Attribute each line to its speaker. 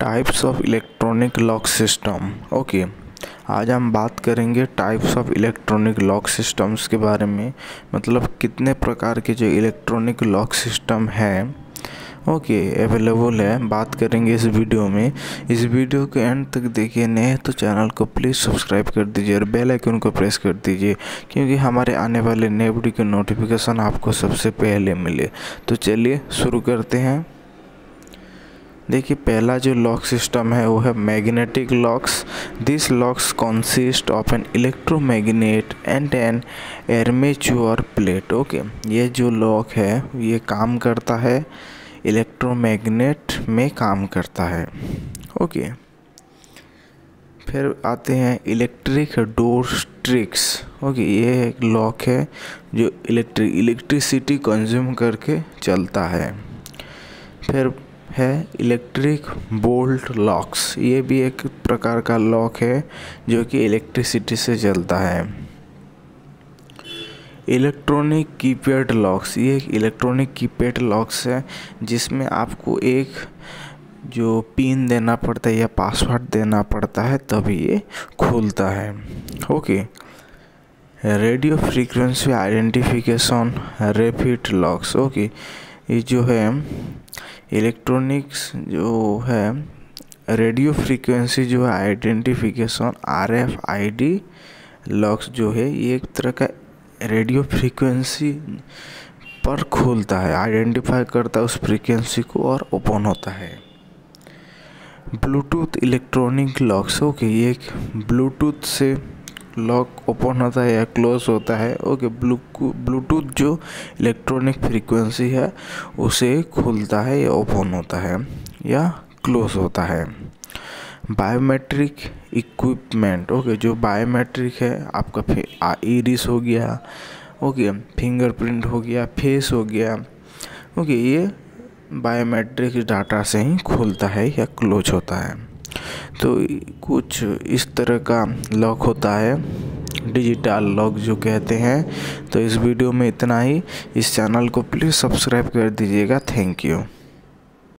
Speaker 1: Types of electronic lock system okay आज हम बात करेंगे types of electronic lock systems के बारे में मतलब कितने प्रकार के जो इलेक्ट्रॉनिक लॉक सिस्टम हैं। ओके अवेलेबल है। बात करेंगे इस वीडियो में। इस वीडियो के एंड तक देखिए, नए तो चैनल को प्लीज़ सब्सक्राइब कर दीजिए और बेल आइकन को प्रेस कर दीजिए, क्योंकि हमारे आने वाले नए वीडियो के नोटिफिकेशन आपको सबसे पहले मिले। तो चलिए शुरू करते हैं। देखिए, पहला जो लॉक सिस्टम है, वो है magnetic locks. This locks consist of an electromagnet and an armature plate okay ये जो लॉक है, ये काम करता है इलेक्ट्रोमैग्नेट में काम करता है ओके फिर आते हैं इलेक्ट्रिक डोर स्ट्रिक्स ओके ये एक लॉक है, जो इलेक्ट्रिक इलेक्ट्रिसिटी कंज्यूम करके चलता है। फिर है इलेक्ट्रिक बोल्ट लॉक्स ये भी एक प्रकार का लॉक है जो कि इलेक्ट्रिसिटी से चलता है। इलेक्ट्रॉनिक कीपैड लॉक्स ये एक इलेक्ट्रॉनिक कीपैड लॉक्स है जिसमें आपको एक जो पिन देना पड़ता है या पासवर्ड देना पड़ता है तभी ये खुलता है। Okay. Radio frequency identification rapid locks okay. ये जो है इलेक्ट्रॉनिक्स जो है, रेडियो फ्रीक्वेंसी जो है, identification R F I D locks जो है, ये एक तरह का रेडियो फ्रीक्वेंसी पर खोलता है, आइडेंटिफाई करता है उस फ्रीक्वेंसी को और ओपन होता है। ब्लूटूथ इलेक्ट्रॉनिक लॉक्स, ओके, ये एक ब्लूटूथ से लॉक ओपन होता है या क्लोज होता है ओके ब्लू ब्लूटूथ जो इलेक्ट्रॉनिक फ्रीक्वेंसी है, उसे खुलता है या ओपन होता है, या क्लोज होता है। बायोमेट्रिक इक्विपमेंट ओके जो बायोमेट्रिक है, आपका इरिस हो गया ओके फिंगरप्रिंट हो गया फेस हो गया ओके ये बायोमेट्रिक डाटा से ही खुलता है या क्लोज होता है। तो कुछ इस तरह का लॉक होता है डिजिटल लॉक जो कहते हैं। तो इस वीडियो में इतना ही। इस चैनल को प्लीज़ सब्सक्राइब कर दीजिएगा। Thank you.